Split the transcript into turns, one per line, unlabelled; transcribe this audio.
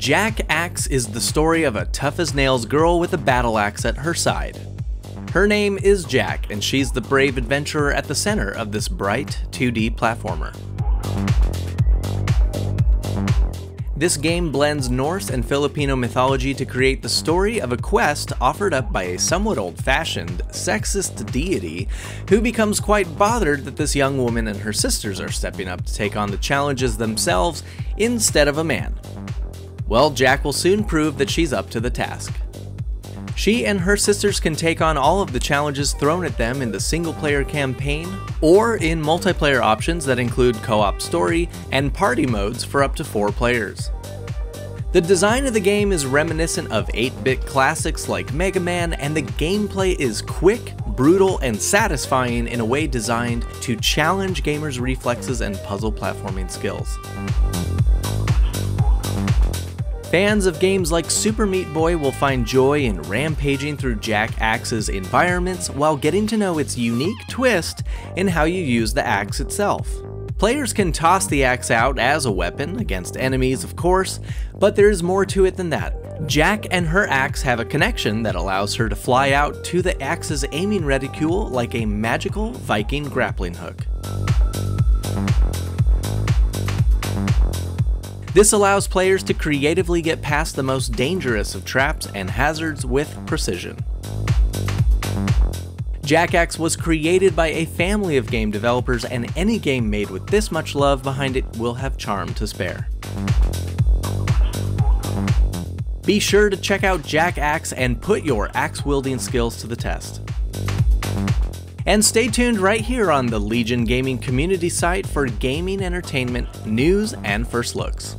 Jack Axe is the story of a tough as nails girl with a battle axe at her side. Her name is Jack, and she's the brave adventurer at the center of this bright 2D platformer. This game blends Norse and Filipino mythology to create the story of a quest offered up by a somewhat old-fashioned, sexist deity who becomes quite bothered that this young woman and her sisters are stepping up to take on the challenges themselves instead of a man. Well, Jack will soon prove that she's up to the task. She and her sisters can take on all of the challenges thrown at them in the single player campaign, or in multiplayer options that include co op story and party modes for up to four players. The design of the game is reminiscent of 8 bit classics like Mega Man, and the gameplay is quick, brutal, and satisfying in a way designed to challenge gamers' reflexes and puzzle platforming skills. Fans of games like Super Meat Boy will find joy in rampaging through Jack Axe's environments while getting to know its unique twist in how you use the axe itself. Players can toss the axe out as a weapon, against enemies of course, but there's more to it than that. Jack and her axe have a connection that allows her to fly out to the axe's aiming reticule like a magical Viking grappling hook. This allows players to creatively get past the most dangerous of traps and hazards with precision. Jack Axe was created by a family of game developers and any game made with this much love behind it will have charm to spare. Be sure to check out Jack Axe and put your axe wielding skills to the test. And stay tuned right here on the Legion Gaming community site for gaming entertainment, news, and first looks.